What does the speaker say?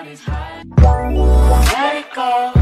cloud is high. Let it go.